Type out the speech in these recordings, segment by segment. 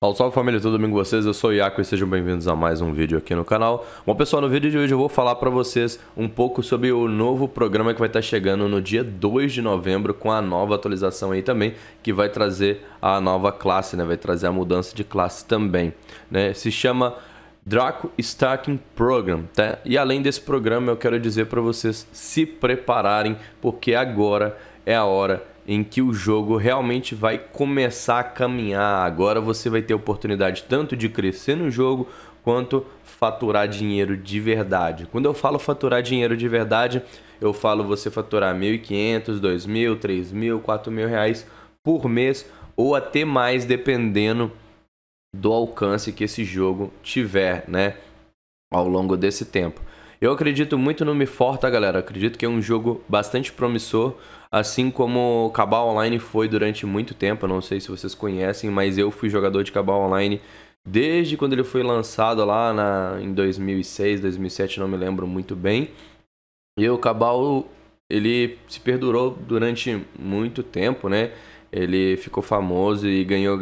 Salve, salve família, tudo bem com vocês? Eu sou o Iaco e sejam bem-vindos a mais um vídeo aqui no canal. Bom pessoal, no vídeo de hoje eu vou falar para vocês um pouco sobre o novo programa que vai estar chegando no dia 2 de novembro com a nova atualização aí também, que vai trazer a nova classe, né? Vai trazer a mudança de classe também, né? Se chama Draco Stacking Program, tá? E além desse programa, eu quero dizer para vocês se prepararem, porque agora é a hora em que o jogo realmente vai começar a caminhar. Agora você vai ter oportunidade tanto de crescer no jogo quanto faturar dinheiro de verdade. Quando eu falo faturar dinheiro de verdade, eu falo você faturar 1.500, 2.000, 3.000, 4.000 reais por mês ou até mais dependendo do alcance que esse jogo tiver, né, ao longo desse tempo. Eu acredito muito no Me Forta, galera. Acredito que é um jogo bastante promissor, assim como o Cabal Online foi durante muito tempo. não sei se vocês conhecem, mas eu fui jogador de Cabal Online desde quando ele foi lançado lá na, em 2006, 2007, não me lembro muito bem. E o Cabal, ele se perdurou durante muito tempo, né? Ele ficou famoso e ganhou,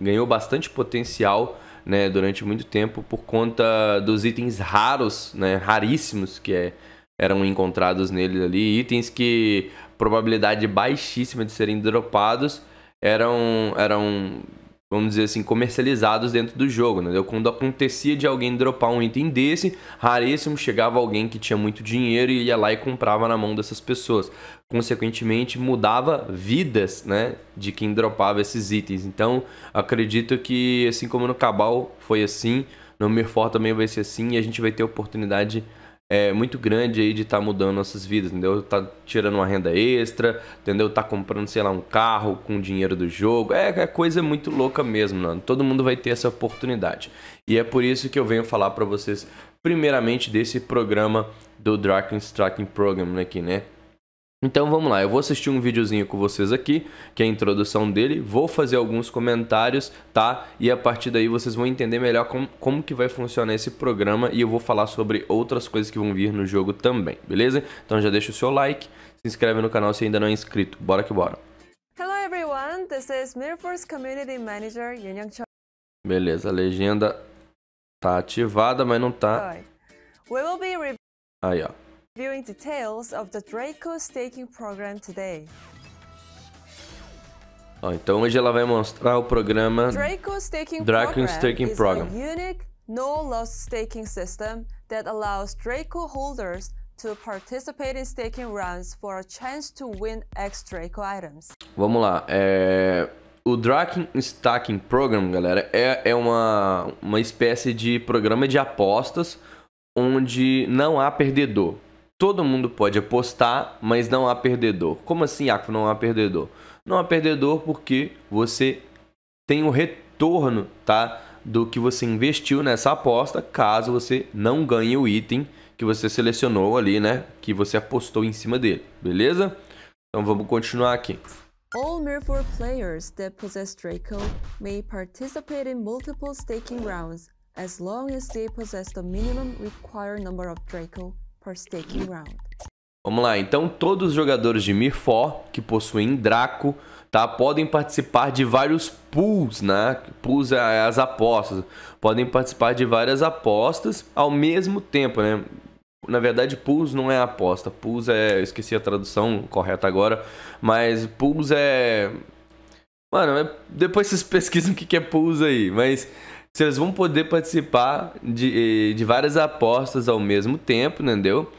ganhou bastante potencial né, durante muito tempo por conta dos itens raros, né, raríssimos que é, eram encontrados nele ali, itens que probabilidade baixíssima de serem dropados eram eram vamos dizer assim, comercializados dentro do jogo, né? Quando acontecia de alguém dropar um item desse, raríssimo, chegava alguém que tinha muito dinheiro e ia lá e comprava na mão dessas pessoas. Consequentemente, mudava vidas, né, de quem dropava esses itens. Então, acredito que assim como no Cabal foi assim, no Mirfor também vai ser assim e a gente vai ter oportunidade é, muito grande aí de estar tá mudando nossas vidas, entendeu? Tá tirando uma renda extra, entendeu? Tá comprando, sei lá, um carro com dinheiro do jogo. É, é coisa muito louca mesmo, mano. Todo mundo vai ter essa oportunidade. E é por isso que eu venho falar para vocês, primeiramente, desse programa do Draken Tracking Program aqui, né? Então vamos lá, eu vou assistir um videozinho com vocês aqui, que é a introdução dele, vou fazer alguns comentários, tá? E a partir daí vocês vão entender melhor como, como que vai funcionar esse programa e eu vou falar sobre outras coisas que vão vir no jogo também, beleza? Então já deixa o seu like, se inscreve no canal se ainda não é inscrito, bora que bora! Hello everyone, this is Mirror's Community Manager Yun Young Beleza, a legenda tá ativada, mas não tá... We will be... Aí, ó reviewing details of the Draco staking program today. Oh, então hoje ela vai mostrar o programa Draco Staking Draco Program Staking is Program. a unique, no-loss staking system that allows Draco holders to participate in staking rounds for a chance to win X Draco items. Vamos lá, é... o Draken Stacking Program, galera, é, é uma, uma espécie de programa de apostas onde não há perdedor. Todo mundo pode apostar, mas não há perdedor. Como assim, Iaco, não há perdedor? Não há perdedor porque você tem o retorno, tá? Do que você investiu nessa aposta, caso você não ganhe o item que você selecionou ali, né? Que você apostou em cima dele, beleza? Então vamos continuar aqui. All Mirror players that possess Draco may participate in multiple staking rounds as long as they possess the minimum required number of Draco staking round. Vamos lá, então todos os jogadores de Mirfor que possuem Draco tá, podem participar de vários pools, né? Pools é as apostas. Podem participar de várias apostas ao mesmo tempo, né? Na verdade, pools não é aposta. Pools é. Eu esqueci a tradução correta agora. Mas pools é. Mano, é... depois vocês pesquisam o que é pools aí. Mas vocês vão poder participar de, de várias apostas ao mesmo tempo, entendeu?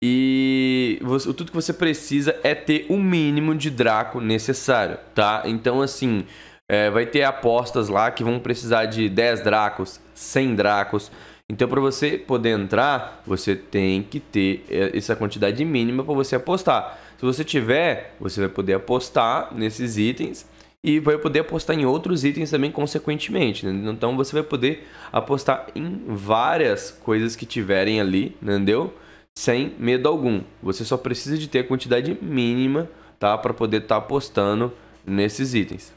E você, tudo que você precisa é ter o mínimo de Draco necessário, tá? Então, assim, é, vai ter apostas lá que vão precisar de 10 Dracos, 100 Dracos. Então, para você poder entrar, você tem que ter é, essa quantidade mínima para você apostar. Se você tiver, você vai poder apostar nesses itens e vai poder apostar em outros itens também consequentemente. Né? Então você vai poder apostar em várias coisas que tiverem ali, entendeu? Sem medo algum. Você só precisa de ter a quantidade mínima, tá, para poder estar tá apostando nesses itens.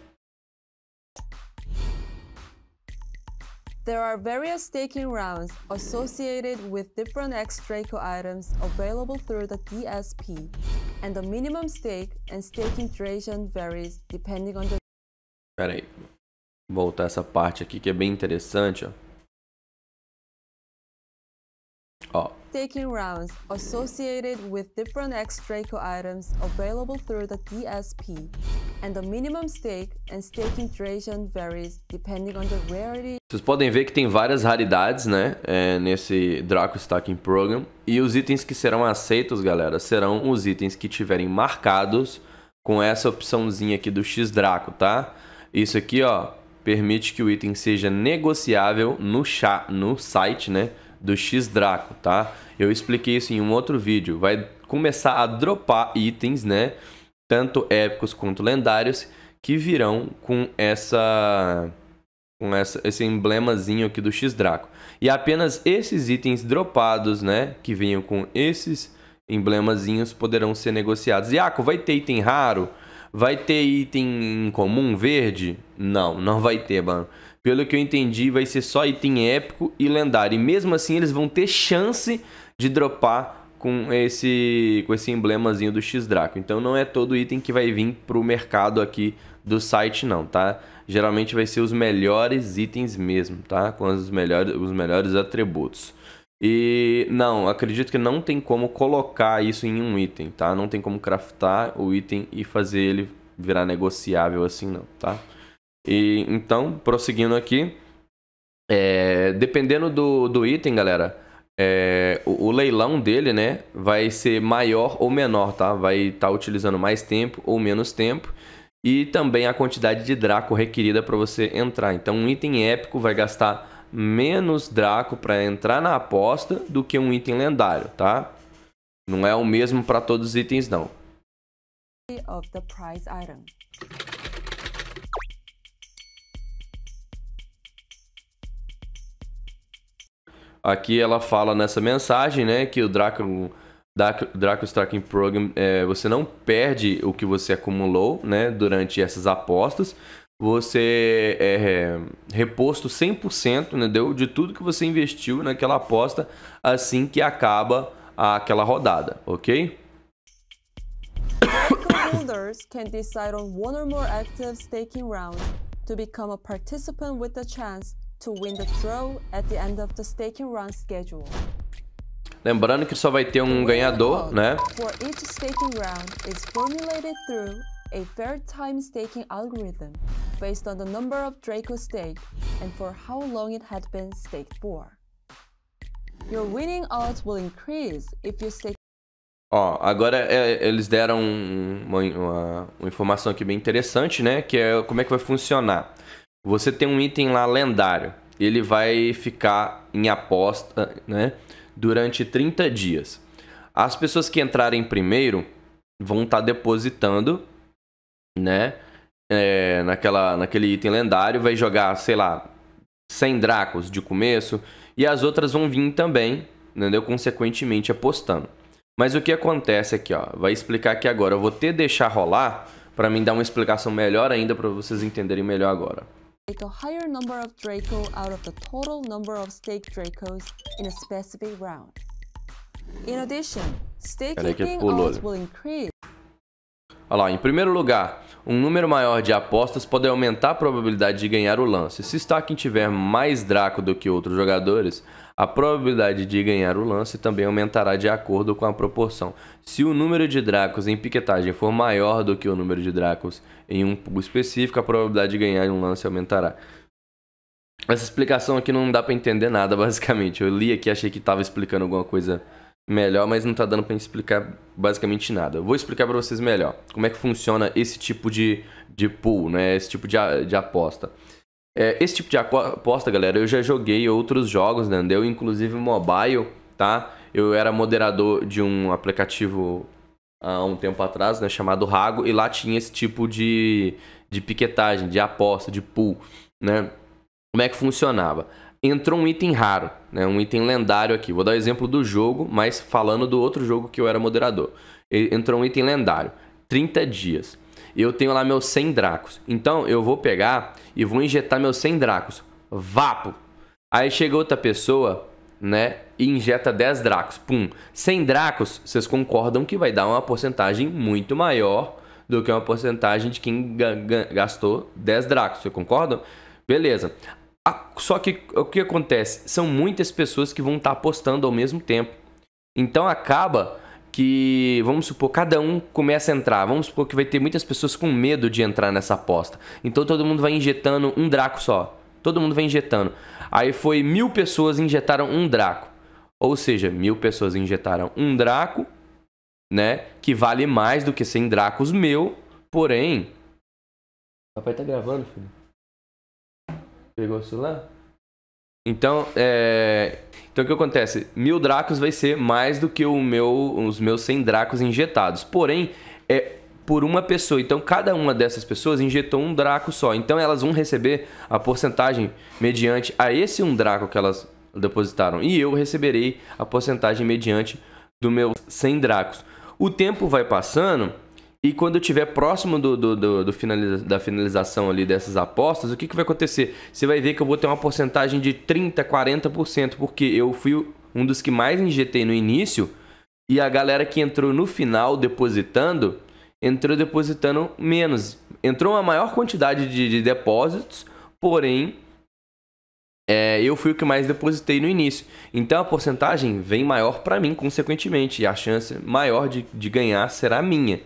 There are various staking rounds associated with different X Draco items available through the DSP, and the minimum stake and staking duration varies depending on the Pera aí. voltar essa parte aqui que é bem interessante, ó. Ó. Staking rounds associated with different X-Draco items available through the DSP, and the minimum stake and staking duration varies depending on the rarity. Vocês podem ver que tem várias raridades, né, é, nesse Draco Stacking Program, e os itens que serão aceitos, galera, serão os itens que tiverem marcados com essa opçãozinha aqui do X-Draco, tá? Isso aqui, ó, permite que o item seja negociável no, chat, no site, né? do X-Draco, tá? Eu expliquei isso em um outro vídeo. Vai começar a dropar itens, né? Tanto épicos quanto lendários que virão com essa com essa, esse emblemazinho aqui do X-Draco. E apenas esses itens dropados, né, que venham com esses emblemazinhos poderão ser negociados. Iaco, vai ter item raro? Vai ter item comum verde? Não, não vai ter, mano. Pelo que eu entendi, vai ser só item épico e lendário. E mesmo assim, eles vão ter chance de dropar com esse, com esse emblemazinho do X-Draco. Então não é todo item que vai vir para o mercado aqui do site não, tá? Geralmente vai ser os melhores itens mesmo, tá? Com os melhores, os melhores atributos. E não, acredito que não tem como colocar isso em um item, tá? Não tem como craftar o item e fazer ele virar negociável assim não, tá? E então, prosseguindo aqui, é, dependendo do, do item, galera, é, o, o, leilão dele, né, vai ser maior ou menor, tá? Vai estar tá utilizando mais tempo ou menos tempo. E também a quantidade de Draco requerida para você entrar. Então, um item épico vai gastar menos Draco para entrar na aposta do que um item lendário, tá? Não é o mesmo para todos os itens, não. Of the prize item. Aqui ela fala nessa mensagem, né, que o Draco, Draco Stacking Program, é, você não perde o que você acumulou, né, durante essas apostas. Você é reposto 100%, entendeu? De tudo que você investiu naquela aposta assim que acaba aquela rodada, ok? holders can decide on one or more active staking rounds to become a participant with a chance to win the draw at the end of the staking run schedule. Lembrando que só vai ter um ganhador, né? For each staking round is formulated through a fair time staking algorithm based on the number of Draco staked and for how long it had been staked for. Your winning odds will increase if you stake Ó, agora é, eles deram uma, uma, uma, informação aqui bem interessante, né? Que é como é que vai funcionar. Você tem um item lá lendário. Ele vai ficar em aposta, né? Durante 30 dias. As pessoas que entrarem primeiro vão estar tá depositando, né? É, naquela, naquele item lendário. Vai jogar, sei lá, 100 dracos de começo. E as outras vão vir também, entendeu? Consequentemente apostando. Mas o que acontece aqui, ó? Vai explicar aqui agora. Eu vou ter deixar rolar para mim dar uma explicação melhor ainda para vocês entenderem melhor agora. take a higher number of Draco out of the total number of stake Dracos in a specific round. In addition, odds will increase. Olha lá, em primeiro lugar, um número maior de apostas pode aumentar a probabilidade de ganhar o lance. Se Stacking tiver mais Draco do que outros jogadores, a probabilidade de ganhar o lance também aumentará de acordo com a proporção. Se o número de dracos em piquetagem for maior do que o número de dracos em um pool específico, a probabilidade de ganhar um lance aumentará. Essa explicação aqui não dá para entender nada, basicamente. Eu li aqui achei que estava explicando alguma coisa melhor, mas não está dando para explicar basicamente nada. Eu vou explicar para vocês melhor como é que funciona esse tipo de, de pool, né? esse tipo de, de aposta. É, esse tipo de aposta, galera, eu já joguei outros jogos, né? Eu, inclusive mobile, tá? Eu era moderador de um aplicativo há um tempo atrás, né? Chamado Rago, e lá tinha esse tipo de, de piquetagem, de aposta, de pool, né? Como é que funcionava? Entrou um item raro, né? Um item lendário aqui. Vou dar o exemplo do jogo, mas falando do outro jogo que eu era moderador. Entrou um item lendário. 30 dias eu tenho lá meus 100 dracos. Então eu vou pegar e vou injetar meus 100 dracos. Vapo. Aí chega outra pessoa, né, e injeta 10 dracos. Pum. 100 dracos, vocês concordam que vai dar uma porcentagem muito maior do que uma porcentagem de quem gastou 10 dracos. Vocês concordam? Beleza. Só que o que acontece? São muitas pessoas que vão estar tá apostando ao mesmo tempo. Então acaba que, vamos supor, cada um começa a entrar. Vamos supor que vai ter muitas pessoas com medo de entrar nessa aposta. Então todo mundo vai injetando um Draco só. Todo mundo vai injetando. Aí foi mil pessoas injetaram um Draco. Ou seja, mil pessoas injetaram um Draco, né? Que vale mais do que 100 Dracos meu. Porém. Papai tá gravando, filho. Pegou o celular? Então, é... então o que acontece? Mil Dracos vai ser mais do que o meu, os meus 100 Dracos injetados. Porém, é por uma pessoa. Então, cada uma dessas pessoas injetou um Draco só. Então, elas vão receber a porcentagem mediante a esse um Draco que elas depositaram. E eu receberei a porcentagem mediante do meu 100 Dracos. O tempo vai passando e quando eu estiver próximo do, do, do, do finaliza, da finalização ali dessas apostas, o que, que vai acontecer? Você vai ver que eu vou ter uma porcentagem de 30%, 40%, porque eu fui um dos que mais injetei no início e a galera que entrou no final depositando, entrou depositando menos. Entrou uma maior quantidade de, de depósitos, porém é, eu fui o que mais depositei no início. Então a porcentagem vem maior para mim, consequentemente, e a chance maior de, de ganhar será minha.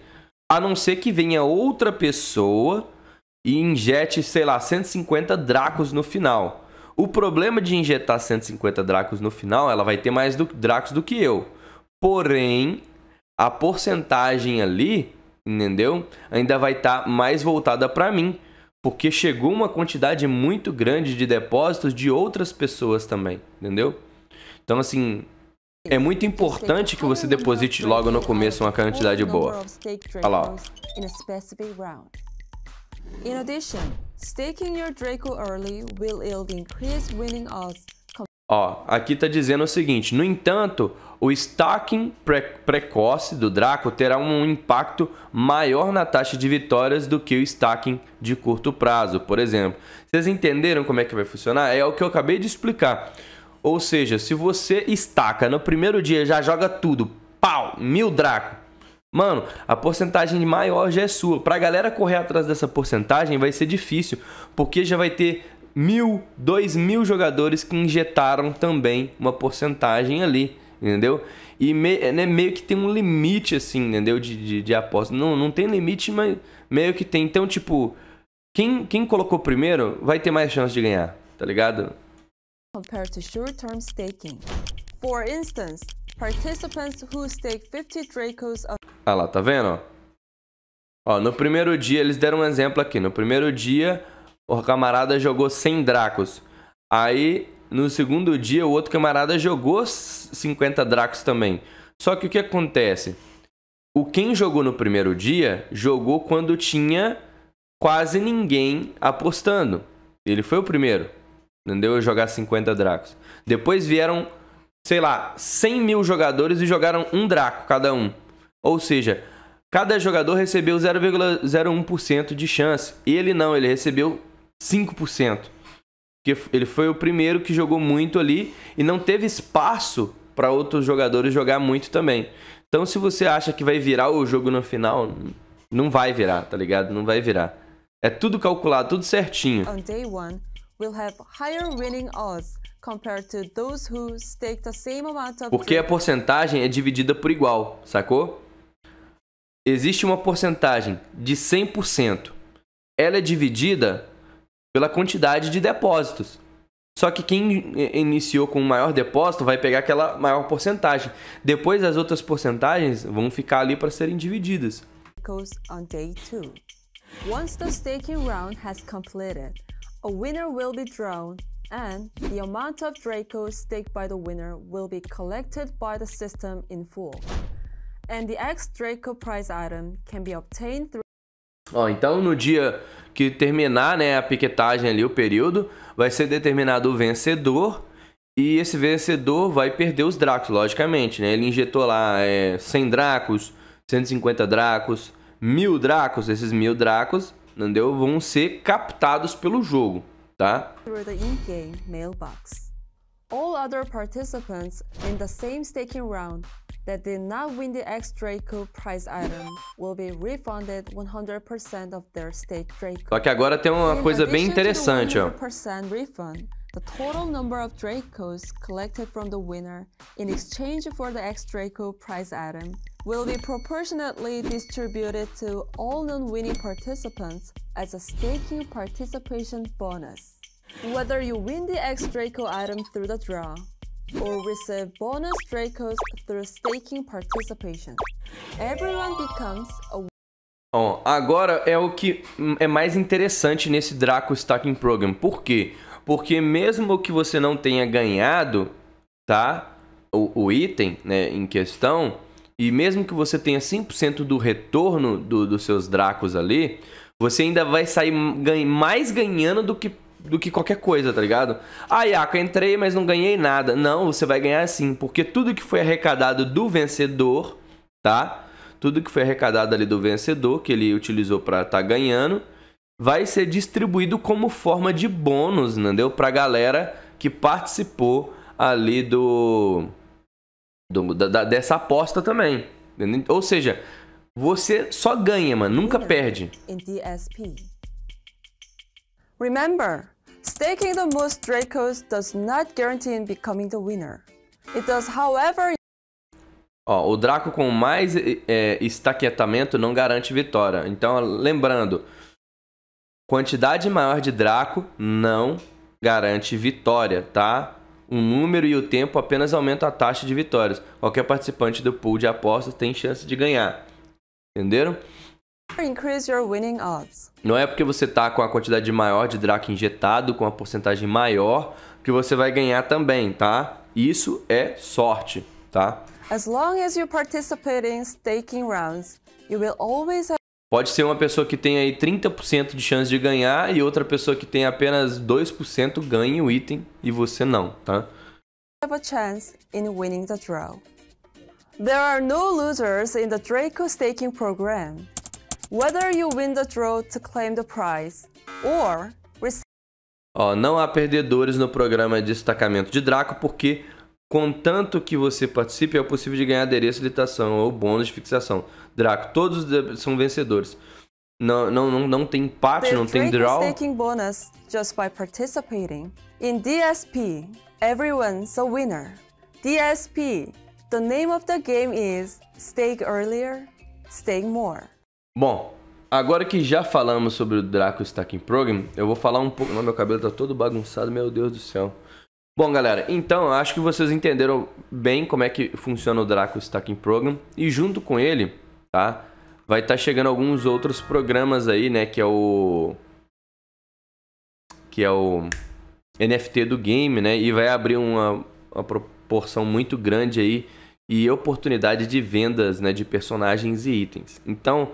A não ser que venha outra pessoa e injete, sei lá, 150 dracos no final. O problema de injetar 150 dracos no final, ela vai ter mais do, dracos do que eu. Porém, a porcentagem ali, entendeu? Ainda vai estar tá mais voltada para mim porque chegou uma quantidade muito grande de depósitos de outras pessoas também, entendeu? Então, assim, é muito importante que você deposite logo no começo uma quantidade boa. Olha lá. In addition, staking your Draco early will yield increased winning odds Ó, aqui tá dizendo o seguinte: no entanto, o stacking pre precoce do Draco terá um impacto maior na taxa de vitórias do que o stacking de curto prazo, por exemplo. Vocês entenderam como é que vai funcionar? É o que eu acabei de explicar. Ou seja, se você estaca no primeiro dia, já joga tudo, pau, mil Draco. Mano, a porcentagem maior já é sua. Pra galera correr atrás dessa porcentagem vai ser difícil, porque já vai ter mil, dois mil jogadores que injetaram também uma porcentagem ali, entendeu? E me, né, meio que tem um limite, assim, entendeu? De, de, de aposta. Não, não tem limite, mas meio que tem. Então, tipo, quem, quem colocou primeiro vai ter mais chance de ganhar, tá ligado? Compared to short-term staking. For instance, participants who stake 50 Dracos of... Ah lá, tá vendo? Ó, no primeiro dia, eles deram um exemplo aqui. No primeiro dia, o camarada jogou 100 dracos. Aí, no segundo dia, o outro camarada jogou 50 dracos também. Só que o que acontece? O quem jogou no primeiro dia, jogou quando tinha quase ninguém apostando. Ele foi o primeiro. Entendeu? Jogar 50 dracos. Depois vieram, sei lá, 100 mil jogadores e jogaram um draco cada um. Ou seja, cada jogador recebeu 0,01% de chance. Ele não, ele recebeu 5%. Porque ele foi o primeiro que jogou muito ali e não teve espaço para outros jogadores jogar muito também. Então, se você acha que vai virar o jogo no final, não vai virar, tá ligado? Não vai virar. É tudo calculado, tudo certinho. On day one, we'll have higher winning odds compared to those who stake the same amount of Porque a porcentagem é dividida por igual, sacou? Existe uma porcentagem de 100%. Ela é dividida pela quantidade de depósitos. Só que quem iniciou com o maior depósito vai pegar aquela maior porcentagem. Depois as outras porcentagens vão ficar ali para serem divididas. On day two. Once the staking round has completed, a winner will be drawn and the amount of Draco staked by the winner will be collected by the system in full. And the X Draco prize item can be obtained through então no dia que terminar né, a piquetagem ali, o período, vai ser determinado o vencedor e esse vencedor vai perder os dracos, logicamente, né? Ele injetou lá é, 100 dracos, 150 dracos, mil dracos, esses mil dracos, entendeu? Vão ser captados pelo jogo, tá? Through the in-game mailbox. All other participants in the same staking round that did not win the X Draco prize item will be refunded 100% of their stake Draco. Só que agora tem uma In coisa bem interessante, ó. 100% refund, the total number of Dracos collected from the winner in exchange for the X Draco prize item will be proportionately distributed to all non-winning participants as a staking participation bonus. Whether you win the X Draco item through the draw or receive bonus Dracos through staking participation, everyone becomes a Ó, agora é o que é mais interessante nesse Draco Stacking Program. Por quê? Porque mesmo que você não tenha ganhado, tá? O, o item né, em questão, e mesmo que você tenha 100% do retorno do, dos seus Dracos ali, você ainda vai sair ganha, mais ganhando do que, do que qualquer coisa, tá ligado? Ah, Yaka, entrei, mas não ganhei nada. Não, você vai ganhar sim, porque tudo que foi arrecadado do vencedor, tá? tudo que foi arrecadado ali do vencedor, que ele utilizou para estar tá ganhando, vai ser distribuído como forma de bônus, entendeu? Pra galera que participou ali do, do da, dessa aposta também. Ou seja, você só ganha, mano, nunca perde. in DSP. Remember, staking the most Dracos does not guarantee in becoming the winner. It does, however, Ó, o Draco com mais é, estaquetamento não garante vitória. Então, lembrando, quantidade maior de Draco não garante vitória, tá? O número e o tempo apenas aumentam a taxa de vitórias. Qualquer participante do pool de apostas tem chance de ganhar. Entenderam? increase your winning odds. Não é porque você tá com a quantidade maior de Draco injetado, com a porcentagem maior, que você vai ganhar também, tá? Isso é sorte, tá? As long as you participate in staking rounds, you will always have Pode ser uma pessoa que tem aí 30% de chance de ganhar e outra pessoa que tem apenas 2% ganhe o item e você não, tá? a chance in winning the draw. There are no losers in the Draco staking program. Whether you win the draw to claim the prize or Ó, não há perdedores no programa de destacamento de Draco porque Contanto que você participe, é possível de ganhar adereço de licitação ou bônus de fixação. Draco, todos são vencedores. Não, não, não, não tem empate, não tem draw. staking bonus just by participating. In DSP, everyone's a winner. DSP, the name of the game is Stake Earlier, Stake More. Bom, agora que já falamos sobre o Draco Stacking Program, eu vou falar um pouco... Não, meu cabelo tá todo bagunçado, meu Deus do céu. Bom, galera, então eu acho que vocês entenderam bem como é que funciona o Draco Stacking Program e junto com ele, tá? Vai estar tá chegando alguns outros programas aí, né, que é o que é o NFT do game, né? E vai abrir uma, uma proporção muito grande aí e oportunidade de vendas, né, de personagens e itens. Então,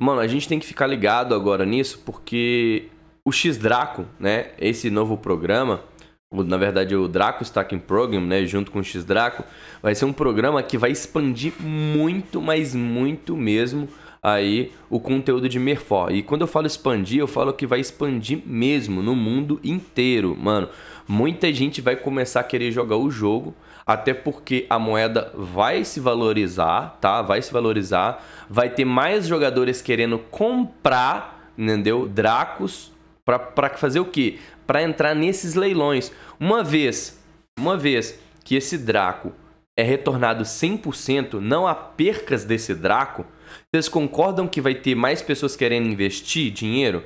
mano, a gente tem que ficar ligado agora nisso porque o X Draco, né, esse novo programa, na verdade o Draco Stacking Program, né, junto com o X Draco, vai ser um programa que vai expandir muito, mas muito mesmo aí o conteúdo de Merfor. E quando eu falo expandir, eu falo que vai expandir mesmo no mundo inteiro, mano. Muita gente vai começar a querer jogar o jogo, até porque a moeda vai se valorizar, tá? Vai se valorizar, vai ter mais jogadores querendo comprar, entendeu? Dracos para fazer o quê? Para entrar nesses leilões. Uma vez, uma vez que esse Draco é retornado 100%, não há percas desse Draco, vocês concordam que vai ter mais pessoas querendo investir dinheiro?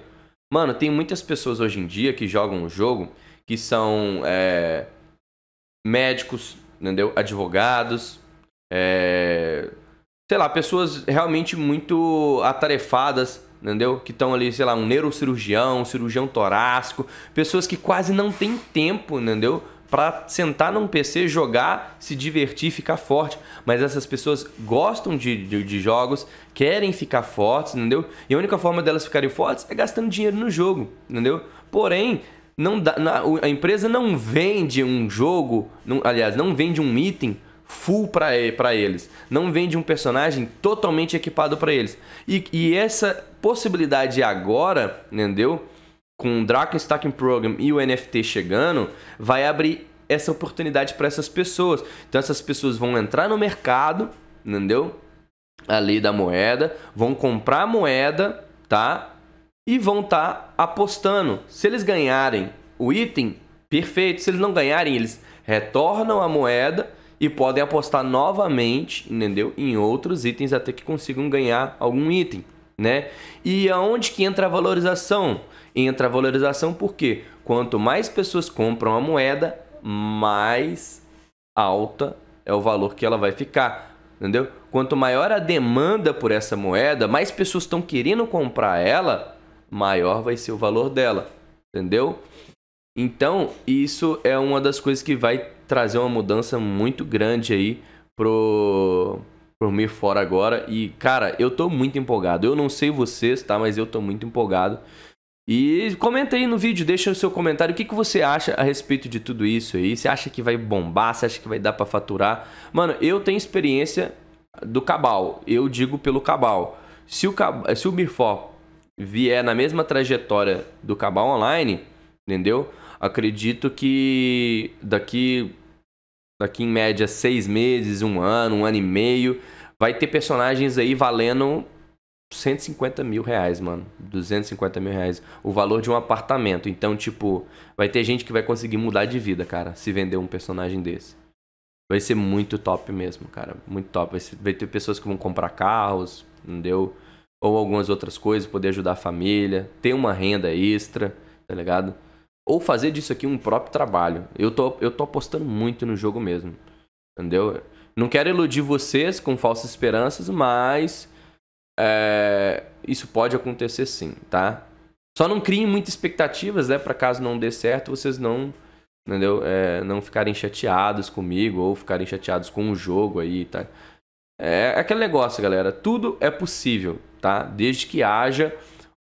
Mano, tem muitas pessoas hoje em dia que jogam o jogo que são é, médicos, entendeu? Advogados, é, sei lá, pessoas realmente muito atarefadas entendeu? Que estão ali, sei lá, um neurocirurgião, um cirurgião torácico, pessoas que quase não têm tempo, entendeu? Para sentar num PC, jogar, se divertir, ficar forte. Mas essas pessoas gostam de, de, de, jogos, querem ficar fortes, entendeu? E a única forma delas ficarem fortes é gastando dinheiro no jogo, entendeu? Porém, não dá, a empresa não vende um jogo, não, aliás, não vende um item full para eles. Não vende um personagem totalmente equipado para eles. E, e, essa possibilidade agora, entendeu? Com o Draken Stacking Program e o NFT chegando, vai abrir essa oportunidade para essas pessoas. Então essas pessoas vão entrar no mercado, entendeu? Ali da moeda, vão comprar moeda, tá? E vão estar tá apostando. Se eles ganharem o item, perfeito. Se eles não ganharem, eles retornam a moeda e podem apostar novamente, entendeu? Em outros itens até que consigam ganhar algum item, né? E aonde que entra a valorização? Entra a valorização porque quanto mais pessoas compram a moeda, mais alta é o valor que ela vai ficar, entendeu? Quanto maior a demanda por essa moeda, mais pessoas estão querendo comprar ela, maior vai ser o valor dela, entendeu? Então, isso é uma das coisas que vai trazer uma mudança muito grande aí pro, pro Mir fora agora. E, cara, eu tô muito empolgado. Eu não sei vocês, tá? Mas eu tô muito empolgado. E comenta aí no vídeo, deixa o seu comentário o que, que você acha a respeito de tudo isso aí. Você acha que vai bombar? Você acha que vai dar para faturar? Mano, eu tenho experiência do Cabal. Eu digo pelo Cabal. Se o, se o Mirfor vier na mesma trajetória do Cabal Online, entendeu? Acredito que daqui daqui em média seis meses, um ano, um ano e meio, vai ter personagens aí valendo 150 mil reais, mano. 250 mil reais. O valor de um apartamento. Então, tipo, vai ter gente que vai conseguir mudar de vida, cara, se vender um personagem desse. Vai ser muito top mesmo, cara. Muito top. Vai, ser, vai ter pessoas que vão comprar carros, entendeu? Ou algumas outras coisas, poder ajudar a família, ter uma renda extra, tá ligado? Ou fazer disso aqui um próprio trabalho. Eu tô, eu tô apostando muito no jogo mesmo. Entendeu? Não quero iludir vocês com falsas esperanças, mas é, isso pode acontecer sim, tá? Só não criem muitas expectativas, né? Para caso não dê certo, vocês não, entendeu? É, não ficarem chateados comigo ou ficarem chateados com o jogo aí, tá? É aquele negócio, galera. Tudo é possível, tá? Desde que haja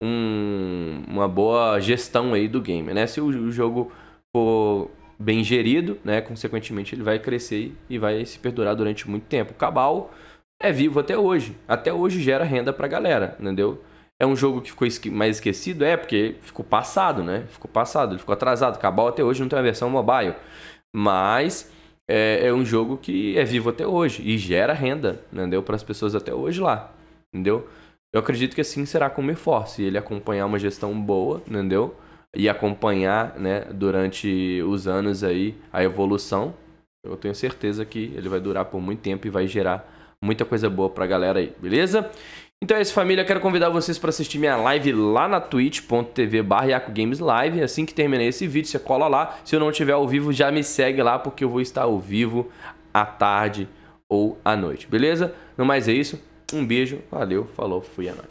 um, uma boa gestão aí do game, né? Se o, o, jogo for bem gerido, né? Consequentemente ele vai crescer e vai se perdurar durante muito tempo. O Cabal é vivo até hoje. Até hoje gera renda pra galera, entendeu? É um jogo que ficou mais esquecido? É, porque ficou passado, né? Ficou passado, ele ficou atrasado. Cabal até hoje não tem uma versão mobile. Mas é, é um jogo que é vivo até hoje e gera renda, entendeu? Para as pessoas até hoje lá, entendeu? Eu acredito que assim será com o Mirforce. Ele acompanhar uma gestão boa, entendeu? E acompanhar, né, durante os anos aí a evolução. Eu tenho certeza que ele vai durar por muito tempo e vai gerar muita coisa boa pra galera aí, beleza? Então é isso, família. Quero convidar vocês para assistir minha live lá na twitch.tv Live. Assim que terminar esse vídeo, você cola lá. Se eu não estiver ao vivo, já me segue lá, porque eu vou estar ao vivo à tarde ou à noite, beleza? No mais é isso. Um beijo, valeu, falou, fui a noite.